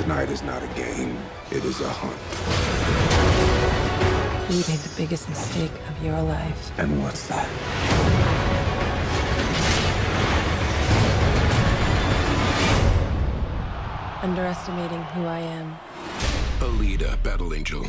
Tonight is not a game, it is a hunt. You made the biggest mistake of your life. And what's that? Underestimating who I am. Alita, Battle Angel.